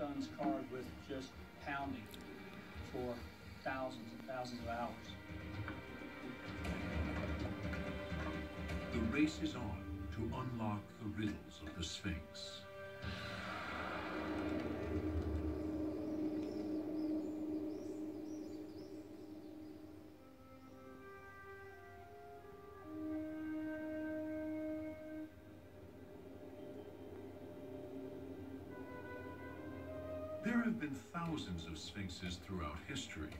stones carved with just pounding for thousands and thousands of hours. The race is on to unlock the riddles of the Sphinx. Thousands of sphinxes throughout history.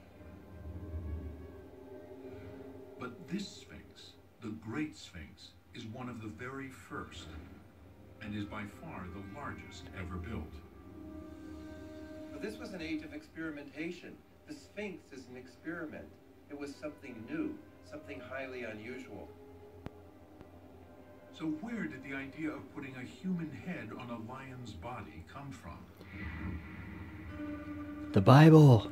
But this sphinx, the Great Sphinx, is one of the very first and is by far the largest ever built. But this was an age of experimentation. The Sphinx is an experiment. It was something new, something highly unusual. So where did the idea of putting a human head on a lion's body come from? The Bible.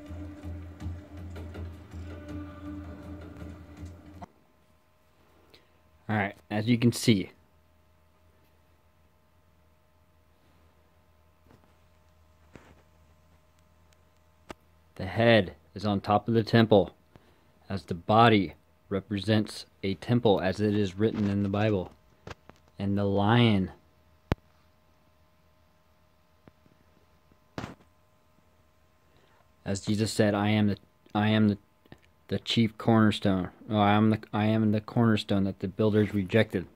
Alright, as you can see, the head is on top of the temple, as the body represents a temple as it is written in the Bible. And the lion as Jesus said, I am the I am the the chief cornerstone. Oh, I am the I am the cornerstone that the builders rejected.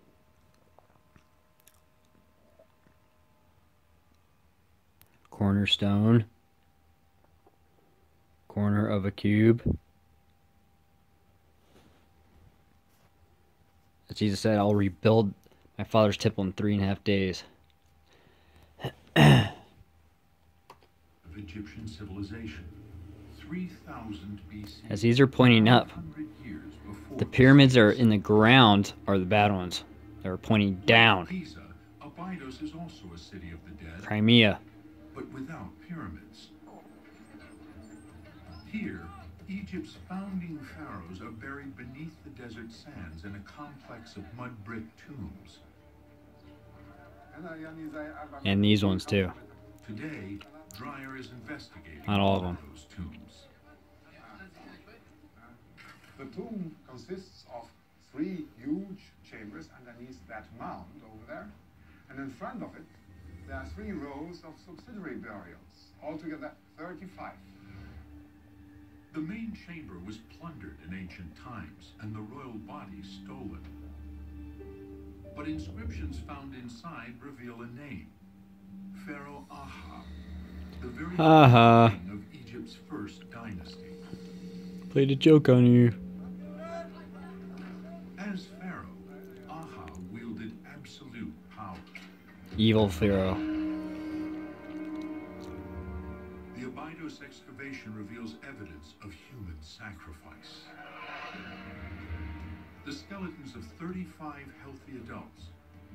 Cornerstone. Corner of a cube. As Jesus said, I'll rebuild my father's temple in three and a half days. Of Egyptian civilization. 3000 BC. As these are pointing up, 100 years before the pyramids are in the ground are the bad ones. They're pointing down. Giza, Abydos is also a city of the dead, Crimea. but without pyramids. Here, Egypt's founding pharaohs are buried beneath the desert sands in a complex of mud brick tombs. And these ones too. Today, Dreyer is investigating Not all of them. those tombs. The tomb consists of three huge chambers underneath that mound over there. And in front of it, there are three rows of subsidiary burials, altogether 35. The main chamber was plundered in ancient times and the royal body stolen. But inscriptions found inside reveal a name Pharaoh Aha, the very Aha. king of Egypt's first dynasty. Played a joke on you. As Pharaoh, Aha wielded absolute power. Evil Pharaoh. The Abydos excavation reveals evidence of human sacrifice. The skeletons of 35 healthy adults,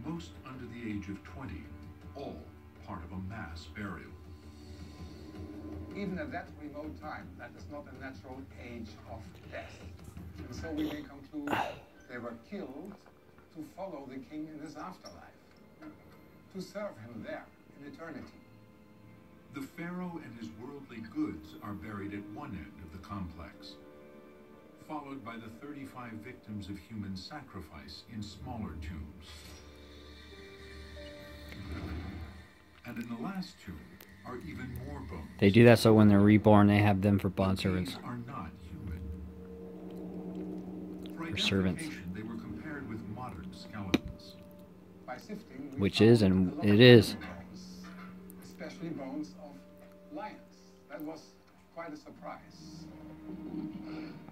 most under the age of 20, all part of a mass burial. Even at that remote time, that is not a natural age of death. And so we may conclude they were killed to follow the king in his afterlife, to serve him there in eternity. The pharaoh and his worldly goods are buried at one end of the complex, followed by the 35 victims of human sacrifice in smaller tombs. And in the last tomb are even more bones. They do that so when they're reborn, they have them for bond servants. are not human. For Or servants. They were compared with modern skeletons. By sifting, we Which is, and it is. it bones, especially bones of lions. That was quite a surprise.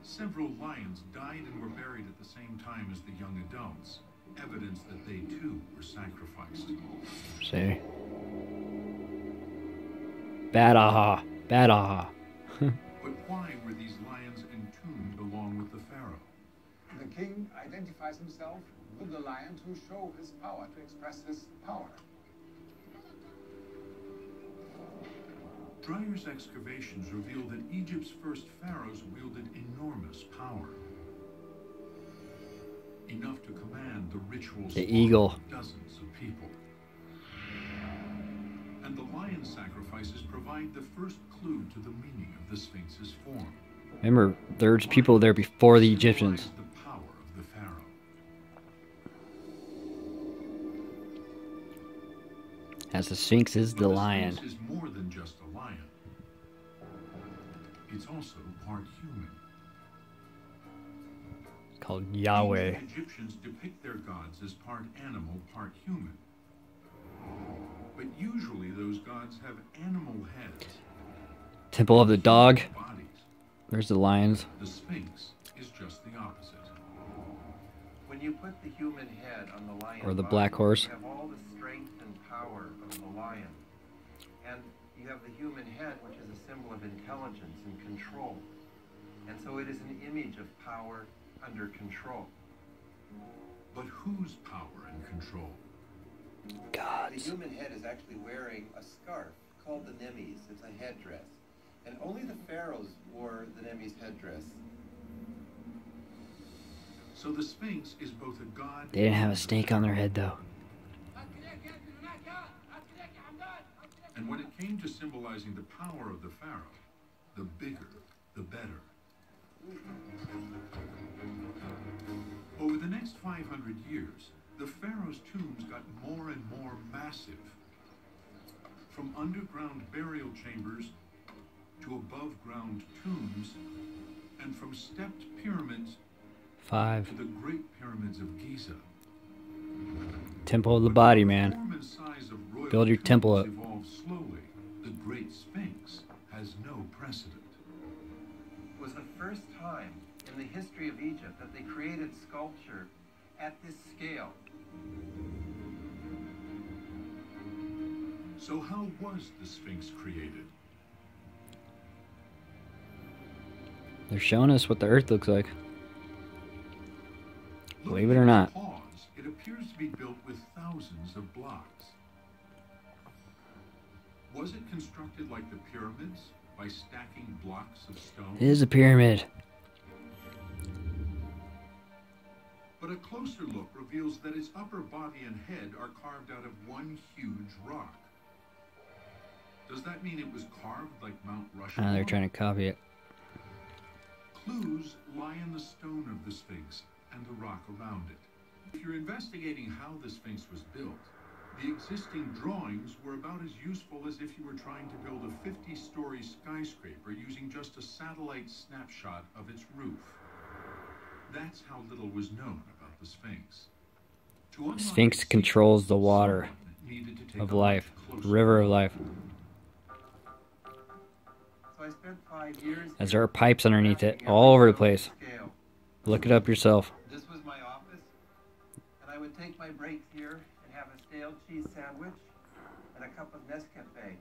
Several lions died and were buried at the same time as the young adults, evidence that they too were sacrificed. See? Bad aha. Bad aha. But why were these lions entombed along with the pharaoh? The king identifies himself with the lion to show his power, to express his power. Dreyer's excavations reveal that Egypt's first pharaohs wielded enormous power. Enough to command the ritual The eagle. of dozens of people. And the lion sacrifices provide the first clue to the meaning of the Sphinx's form. Remember, there's people there before the Egyptians. The power of the pharaoh. As the Sphinx is the But lion. Sphinx is more than just a lion. It's also part human. It's called Yahweh. Ancient Egyptians depict their gods as part animal, part human. But usually gods have animal heads. Temple of the dog. There's the lions. The Sphinx is just the opposite. When you put the human head on the lion Or the body, black horse. you have all the strength and power of the lion. And you have the human head, which is a symbol of intelligence and control. And so it is an image of power under control. But whose power and control? The human head is actually wearing a scarf called the nemes. It's a headdress. And only the pharaohs wore the nemes headdress. So the Sphinx is both a god. They didn't have a snake on their head though. And when it came to symbolizing the power of the pharaoh, the bigger, the better. Over the next 500 years, the pharaoh's tombs got more and more massive. From underground burial chambers to above ground tombs, and from stepped pyramids Five. to the great pyramids of Giza. Temple of the But body, man. size of royal Build your temple tombs up. slowly. The Great Sphinx has no precedent. It was the first time in the history of Egypt that they created sculpture at this scale. So how was the Sphinx created? They're showing us what the earth looks like. Believe it or not. it appears to be built with thousands of blocks. Was it constructed like the pyramids by stacking blocks of stone? It is a pyramid. But a closer look reveals that its upper body and head are carved out of one huge rock. Does that mean it was carved like Mount Rushmore? Ah, they're trying to copy it. Clues lie in the stone of the Sphinx and the rock around it. If you're investigating how the Sphinx was built, the existing drawings were about as useful as if you were trying to build a 50-story skyscraper using just a satellite snapshot of its roof. That's how little was known about the Sphinx. To Sphinx controls the water someone needed to take Of life. closer River of life. As there are pipes underneath it, all over the place. Scale. Look it up yourself. This was my office, and I would take my breaks here and have a stale cheese sandwich and a cup of Nescafe.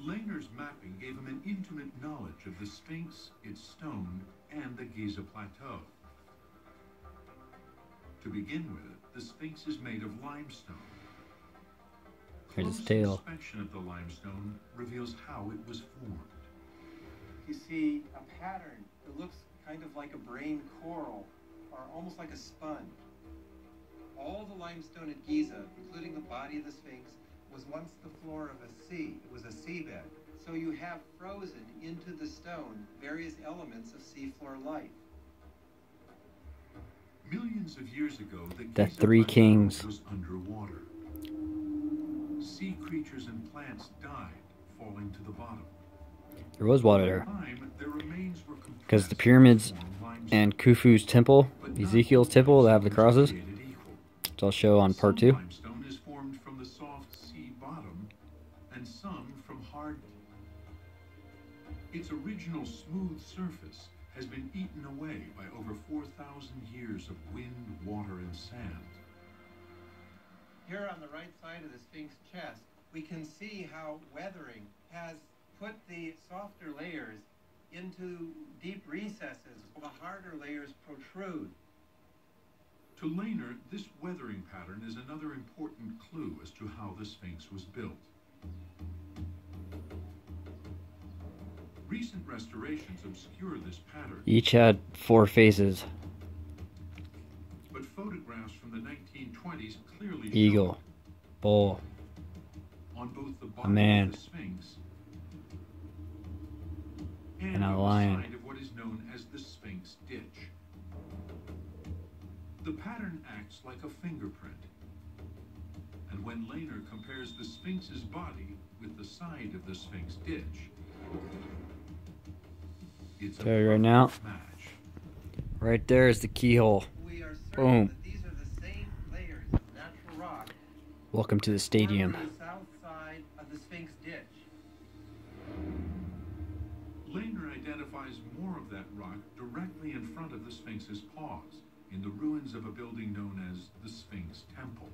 Lehner's mapping gave him an intimate knowledge of the Sphinx, its stone, and the Giza Plateau. To begin with, the Sphinx is made of limestone. Here's its Close tail. inspection of the limestone reveals how it was formed. You see a pattern that looks kind of like a brain coral, or almost like a sponge. All the limestone at Giza, including the body of the Sphinx, was once the floor of a sea. It was a seabed. So you have frozen into the stone various elements of seafloor life. Millions of years ago, the, The Giza Three Kings. was underwater. Sea creatures and plants died, falling to the bottom. There was water there. time, their remains were Because the pyramids to form limestone. And Khufu's temple, Ezekiel's temple, that have the crosses, which I'll show on part two. limestone is formed from the soft sea bottom, and some from hard. Its original smooth surface has been eaten away by over 4,000 years of wind, water, and sand. Here on the right side of the Sphinx chest, we can see how weathering has put the softer layers into deep recesses, while the harder layers protrude. To Lehner, this weathering pattern is another important clue as to how the Sphinx was built. Recent restorations obscure this pattern. Each had four faces. But photographs from the 1920s clearly Eagle, bull, it. on both the body man. of the Sphinx And and, a lion. the side of what is known as the Sphinx ditch. The pattern acts like a fingerprint. And when Lehner compares the Sphinx's body with the side of the Sphinx ditch, it's a Tell you right now. match. Right there is the keyhole. We are Boom. that these are the same layers of natural rock Welcome to the stadium. formed the south side of the Sphinx. Lehner identifies more of that rock directly in front of the Sphinx's paws, in the ruins of a building known as the Sphinx Temple.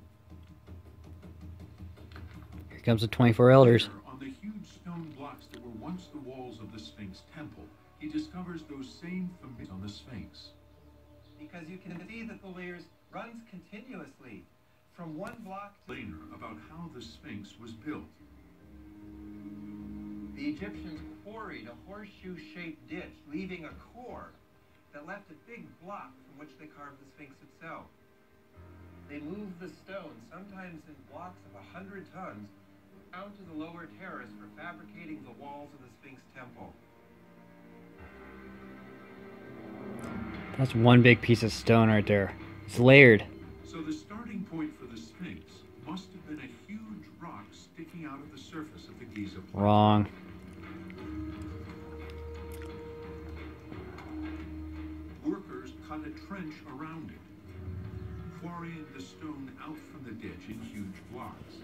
Here comes the 24 elders. On the huge stone blocks that were once the walls of the Sphinx Temple, he discovers those same familiars on the Sphinx. Because you can see that the layers runs continuously from one block to Lehner about how the Sphinx was built. The Egyptians quarried a horseshoe-shaped ditch, leaving a core that left a big block from which they carved the Sphinx itself. They moved the stone, sometimes in blocks of a hundred tons, down to the lower terrace for fabricating the walls of the Sphinx temple. That's one big piece of stone right there. It's layered. So the Wrong. Workers cut a trench around it, quarrying the stone out from the ditch in huge blocks.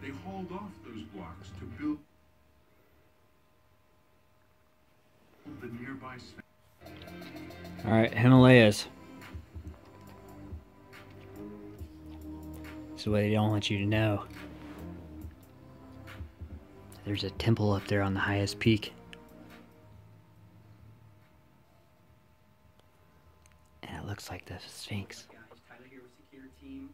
They hauled off those blocks to build the nearby Sphinx. Alright, Himalayas. Is what they don't want you to know. There's a temple up there on the highest peak. And it looks like the Sphinx. guys. Tyler here with Secure Team.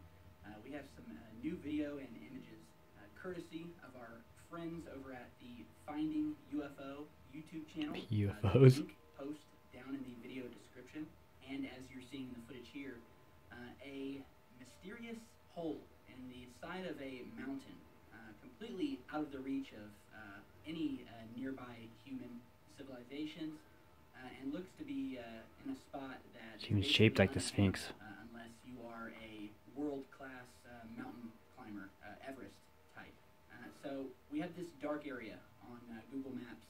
Uh, we have some uh, new video and images uh, courtesy of our friends over at the Finding UFO YouTube channel. Uh, UFOs. link post down in the video description. And as you're seeing in the footage here, uh, a mysterious hole in the side of a mountain, uh, completely out of the reach of uh, any uh, nearby human civilizations, uh, and looks to be uh, in a spot that is Seems shaped like the Sphinx. Uh, unless you are a world-class uh, mountain climber, uh, Everest type. Uh, so we have this dark area on uh, Google Maps,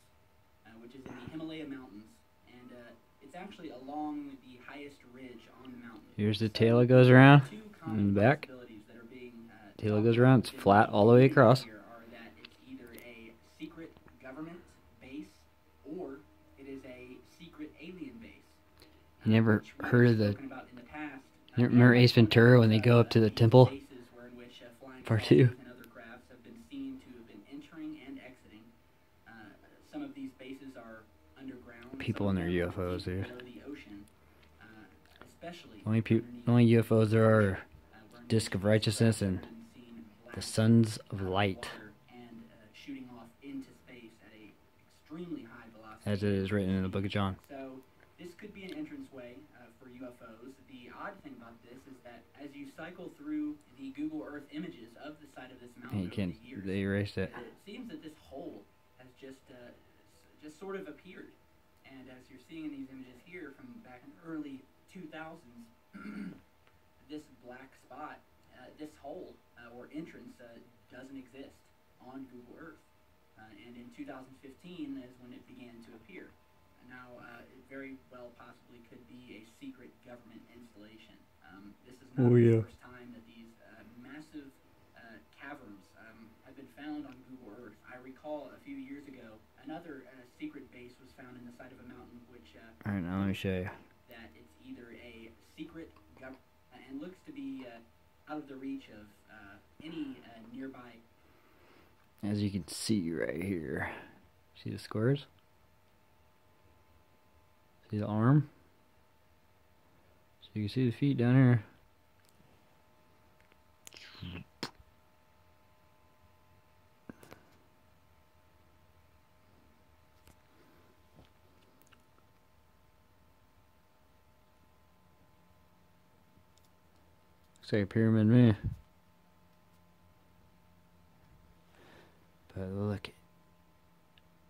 uh, which is in the Himalaya Mountains, and uh, it's actually along the highest ridge on the mountain. Here's the tail that goes around. in the back. Possibilities that are being, Tail goes around, it's flat all the way across. here are that it's either a secret government base or it is a secret alien base. You never heard of the- spoken about in the past. You remember Ace Ventura when they go up to the temple? bases were in which, uh, Part two. Other crafts have been seen to have been entering and exiting. Uh, some of these bases are underground. People in their UFOs, dude. the ocean. Uh, especially Only only UFOs there are Disc of Righteousness and the Sons of Light, water and shooting off into space at a extremely high velocity. as it is written in the Book of John. So this could be an entranceway uh, for UFOs. The odd thing about this is that as you cycle through the Google Earth images of the side of this mountain And you can't. the years, They erased it. it seems that this hole has just uh, just sort of appeared. And as you're seeing in these images here from back in the early 2000s, this black spot, uh, this hole uh, or entrance uh, doesn't exist on Google Earth. Uh, and in 2015 is when it began to appear. Now, uh, it very well possibly could be a secret government installation. Um, this is not Oh, the first time that these uh, massive uh, caverns um, have been found on Google Earth. I recall a few years ago, another uh, secret base was found in the side of a mountain, which uh, Alright, now let me show you. that it's either a secret gov- uh, and looks to be uh, out of the reach of any uh, nearby As you can see right here. See the squares? See the arm? So you can see the feet down here. Looks like a pyramid to I look,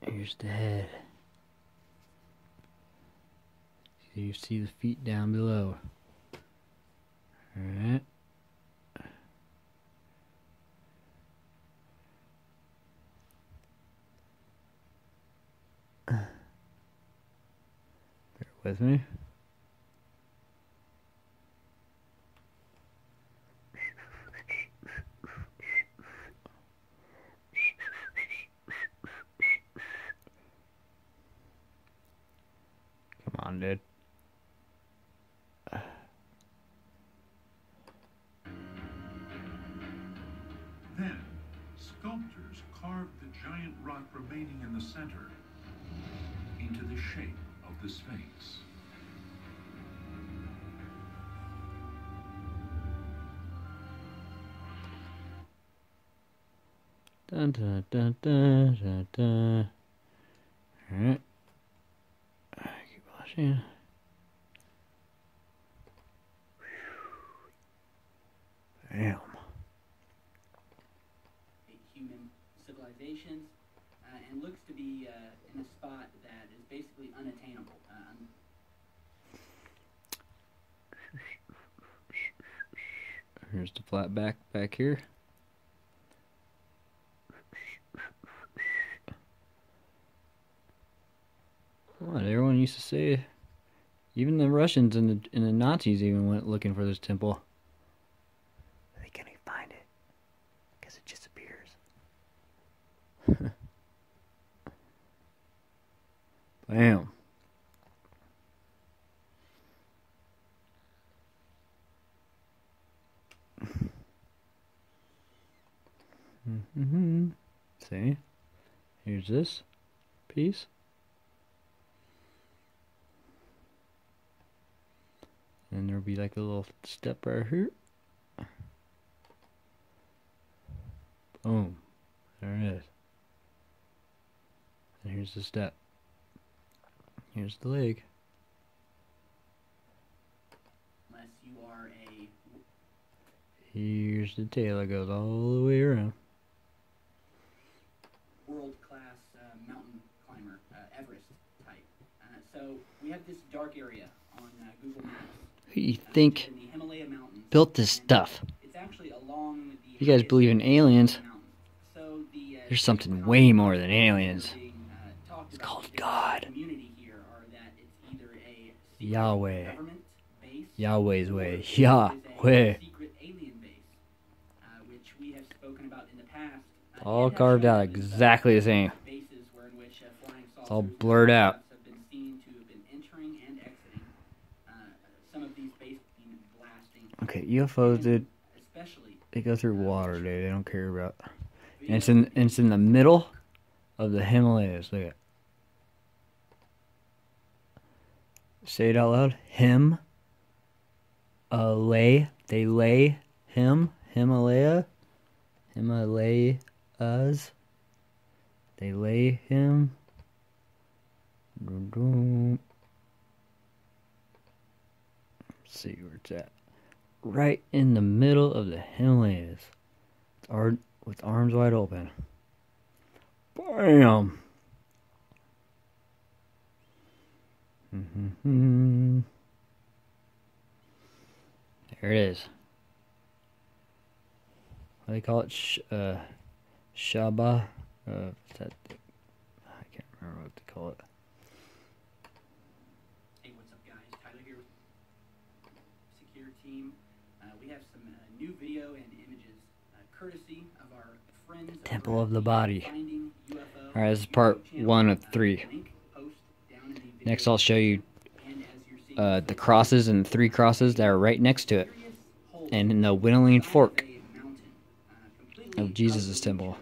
here's the head. You see the feet down below. Alright. Bear with me. Dun dun dun dun dun dun. Alright. Keep watching. Damn. human civilizations, uh, and looks to be uh, in a spot that is basically unattainable. Um, Here's the flat back back here. What everyone used to say. Even the Russians and the and the Nazis even went looking for this temple. They can't even find it because it disappears. Bam. Mm-hmm. See? Here's this piece. And there'll be like a little step right here. Boom. There it is. And here's the step. Here's the leg. unless you are a Here's the tail that goes all the way around. World-class uh, mountain climber, uh, Everest type. Uh, so we have this dark area on uh, Google Maps. Who do you uh, think which in the Himalaya Mountains. built this stuff? It's actually along the. You guys believe in aliens? So the, uh, There's something way more than aliens. being, uh, It's called God. Here are that it's either a Yahweh. Yahweh's way. Yahweh. a secret alien base, uh, which we have spoken about in the past. uh, All carved out exactly the same. flying all blurred out. Okay, UFOs, dude, they go through water, dude. They don't care about. And it's in it's in the middle of the Himalayas. Look at. Say it out loud. Him. Uh, lay. They lay him. Himalaya. Himalaya. Himalayas. They lay him. Let's see where it's at. Right in the middle of the Himalayas. With, ar- with arms wide open. Bam! There it is. What do they call it? Uh, Shaba? Uh, that? I can't remember what to call it. Hey, what's up, guys? Tyler here with Secure Team. Uh, we have some uh, new video and images, uh, courtesy of our friends. Temple of the Body. Alright, this is part one of Uh, three. link post down in the video Next, I'll show you And as you're seeing uh, the crosses and three crosses that are right next to it. And in the of Fork a mountain, completely of Jesus' temple.